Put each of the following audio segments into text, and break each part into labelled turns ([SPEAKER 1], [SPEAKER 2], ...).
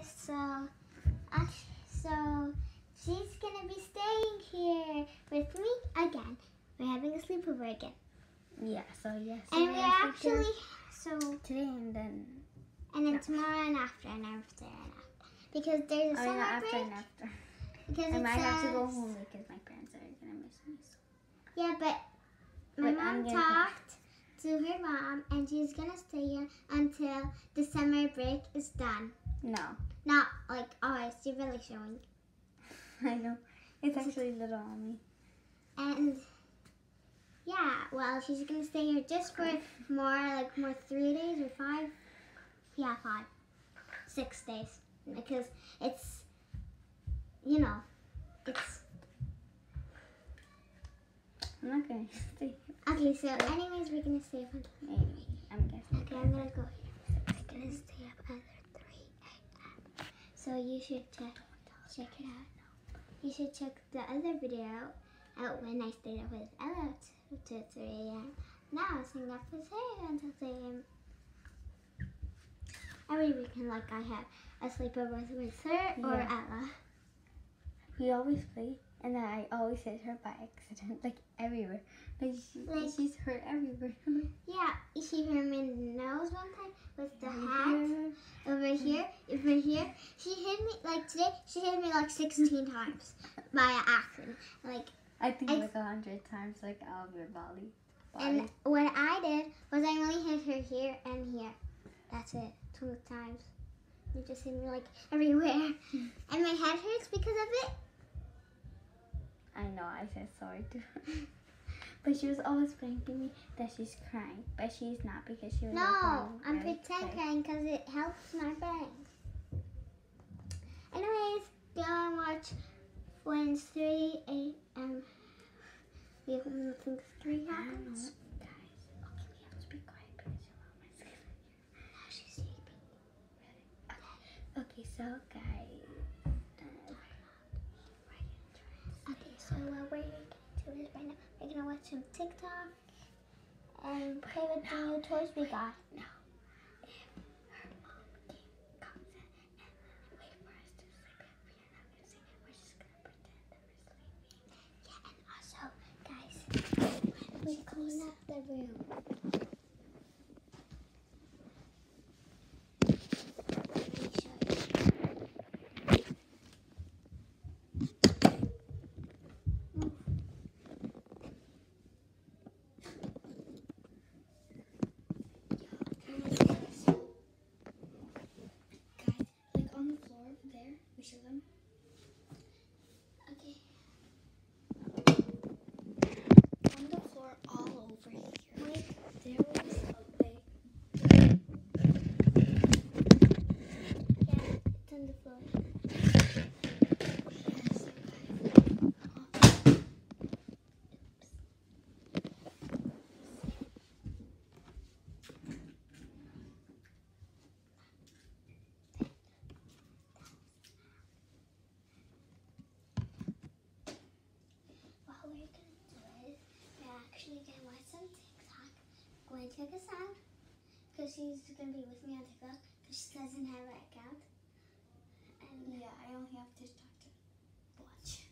[SPEAKER 1] So, so she's gonna be staying here with me again. We're having a sleepover again,
[SPEAKER 2] Yeah, so yes.
[SPEAKER 1] and we're actually so,
[SPEAKER 2] today and then.
[SPEAKER 1] and then
[SPEAKER 2] Yeah.
[SPEAKER 1] tomorrow and after and after and after because there's a oh,
[SPEAKER 2] I
[SPEAKER 1] summer
[SPEAKER 2] mean, after
[SPEAKER 1] break.
[SPEAKER 2] and after.
[SPEAKER 1] Because
[SPEAKER 2] I might have to go home because my parents are gonna miss me. So.
[SPEAKER 1] Yeah, but my
[SPEAKER 2] But
[SPEAKER 1] mom talked to her mom, and she's gonna stay here until the summer break is done.
[SPEAKER 2] No,
[SPEAKER 1] Not like always. She's really showing.
[SPEAKER 2] I know. It's actually little on me.
[SPEAKER 1] And yeah, well, she's gonna stay here just for more, like more three days or five. Yeah, five, six days, because it's, you know, it's
[SPEAKER 2] I'm not gonna stay.
[SPEAKER 1] okay. So, anyways, we're gonna stay until.
[SPEAKER 2] Maybe. I'm guessing.
[SPEAKER 1] Okay, I'm gonna go here. I'm gonna stay up until three a.m. So you should check check it out. You should check the other video out when I stayed up with Ella to 3 a.m. Now I'm staying up with her until 3 a.m. Every weekend, like I have a sleepover with her or
[SPEAKER 2] Yeah.
[SPEAKER 1] Ella.
[SPEAKER 2] We always play, and then I always hit her by accident, like everywhere. Like, she,
[SPEAKER 1] Like-
[SPEAKER 2] she's hurt everywhere.
[SPEAKER 1] Yeah, she hit me in the nose one time with the hat.
[SPEAKER 2] here.
[SPEAKER 1] over here, over here. She hit me like today. She hit me like 16 times by accident. Like,
[SPEAKER 2] I think
[SPEAKER 1] I-
[SPEAKER 2] like a hundred times, like out of your body.
[SPEAKER 1] and what I did was I only hit her here and here. That's it, two times. You just hit me like everywhere, and my head hurts because of it.
[SPEAKER 2] I know, I said sorry to her. But she was always pranking me that she's crying, but she's not because she was
[SPEAKER 1] No,
[SPEAKER 2] "Mom,
[SPEAKER 1] I'm
[SPEAKER 2] very
[SPEAKER 1] pretend crying because it helps my brain. Anyways, go and watch when it's 3 a.m. We 3
[SPEAKER 2] I don't know,
[SPEAKER 1] happens.
[SPEAKER 2] guys. Okay, we have to be quiet because your mom is gonna hear.
[SPEAKER 1] Now she's sleeping.
[SPEAKER 2] Okay, so guys. uh,
[SPEAKER 1] Okay, so what we're gonna do is right now we're gonna watch some TikTok and play with the new toys we got.
[SPEAKER 2] No. If her mom came, comes in and wait for us to sleep, we're not gonna sleep. We're just gonna pretend that we're sleeping.
[SPEAKER 1] Yeah, and also, guys, when we clean up the room. Let me show you.
[SPEAKER 2] Guys, like on the floor over there, we show them.
[SPEAKER 1] Okay,
[SPEAKER 2] On the floor all over here.
[SPEAKER 1] wait.
[SPEAKER 2] There was a way.
[SPEAKER 1] Yeah, it's on the floor.
[SPEAKER 2] Yes, guys.
[SPEAKER 1] What we're gonna do is we're actually gonna watch some TikTok. Going take us out because she's gonna be with me on TikTok because she doesn't have an account. And
[SPEAKER 2] Yeah, I only have TikTok to watch.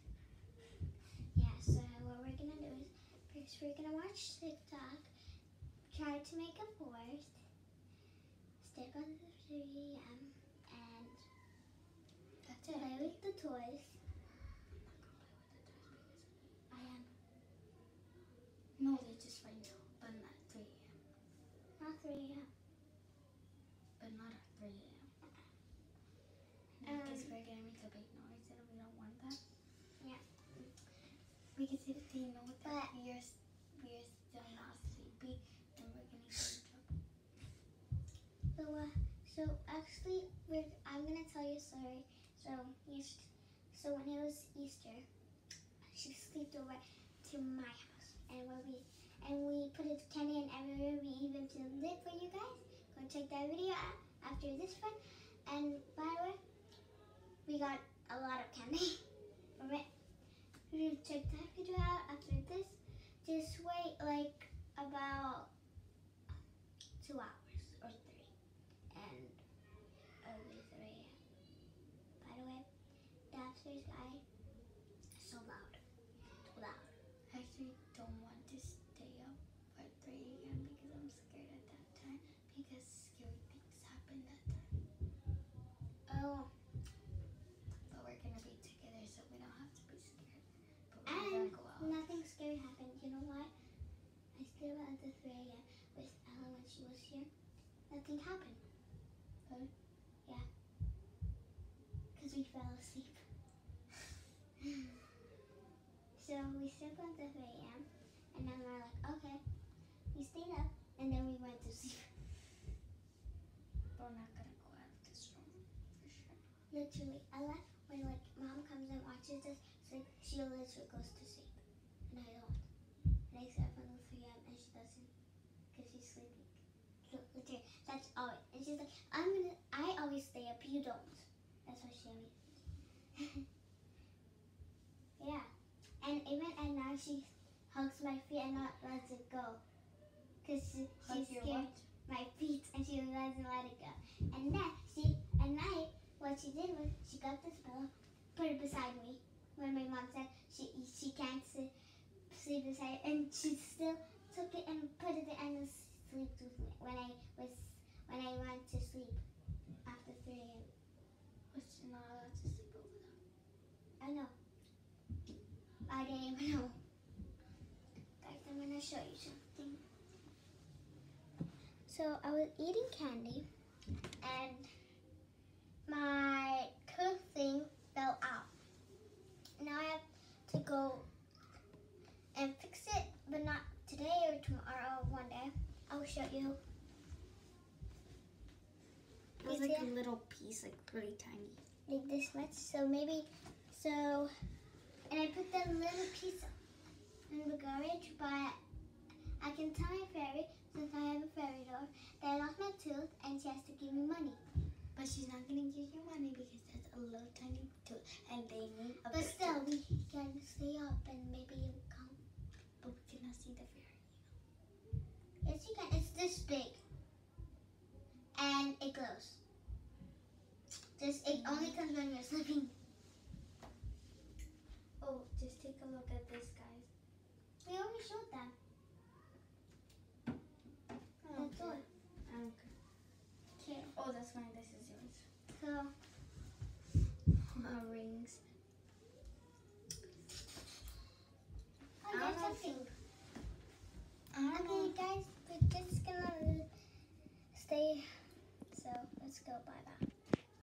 [SPEAKER 1] yeah, so what we're gonna do is first we're gonna watch TikTok, try to make a forest, stick on the 3 a.m. Um, and
[SPEAKER 2] That's
[SPEAKER 1] play with the toys.
[SPEAKER 2] I am. No, they just right now, but not 3 a.m.
[SPEAKER 1] Not 3 a.m.
[SPEAKER 2] But not at 3 a.m.
[SPEAKER 1] Um,
[SPEAKER 2] Because we're gonna make a big noise and we don't want that.
[SPEAKER 1] Yeah.
[SPEAKER 2] Because if they know that
[SPEAKER 1] But-
[SPEAKER 2] we are, we are still not sleepy, then we're gonna get in trouble.
[SPEAKER 1] So, uh, so actually, we're, I'm gonna tell you a story. So, so when it was Easter, she slept over to my house, and when we and we put a candy in everywhere. We even filmed it for you guys. Go check that video out after this one. And by the way, we got a lot of candy. you check that video out after this. Just wait like about two hours or three. And
[SPEAKER 2] early three. By the
[SPEAKER 1] way,
[SPEAKER 2] the upstairs guy
[SPEAKER 1] nothing scary happened. You know why? I stayed up until 3 a.m. with Ella when she was here. Nothing happened.
[SPEAKER 2] Really?
[SPEAKER 1] Yeah. Because we fell asleep. so we stayed up until 3 a.m. And then we're like, okay. We stayed up and then we went to sleep.
[SPEAKER 2] But we're not gonna go out of this room for sure.
[SPEAKER 1] Literally, Ella, when like mom comes and watches us sleep, she literally goes to sleep, and I don't. And I stay up until 3 a.m. and she doesn't, cause she's sleeping. So, Literally, that's always. And she's like, I'm gonna. I always stay up. You don't. That's what she always. yeah, and even at night she hugs my feet and not lets it go, cause she, she's scared
[SPEAKER 2] what?
[SPEAKER 1] my feet and she doesn't let it go. And then she at night what she did was she got this pillow, put it beside me. When my mom said she she can't sit, sleep beside and she still took it and put it and slept with me when I was when I went to sleep after three a.m.
[SPEAKER 2] But you're not allowed to sleep over there.
[SPEAKER 1] I know. I didn't even know. Guys, I'm gonna show you something. So I was eating candy and my tooth thing fell out. Now I have to go and fix it, but not today or tomorrow, one day. I'll show you.
[SPEAKER 2] It was like a little piece, like really tiny.
[SPEAKER 1] like this much. So maybe, so, and I put the little piece in the garbage, but I can tell my fairy, since I have a fairy door, that I lost my tooth and she has to give me money.
[SPEAKER 2] But she's not gonna give you money because that's a little tiny tooth, and they need a
[SPEAKER 1] But still,
[SPEAKER 2] tooth.
[SPEAKER 1] we can stay up and maybe will come.
[SPEAKER 2] But we cannot see the fairy.
[SPEAKER 1] Yes, you can. It's this big. And it glows. This it only comes when you're sleeping.
[SPEAKER 2] Oh, just take a look at this, guys.
[SPEAKER 1] We already showed them.
[SPEAKER 2] Oh, that's okay.
[SPEAKER 1] all. Okay.
[SPEAKER 2] Oh, that's fine. This is yours.
[SPEAKER 1] So.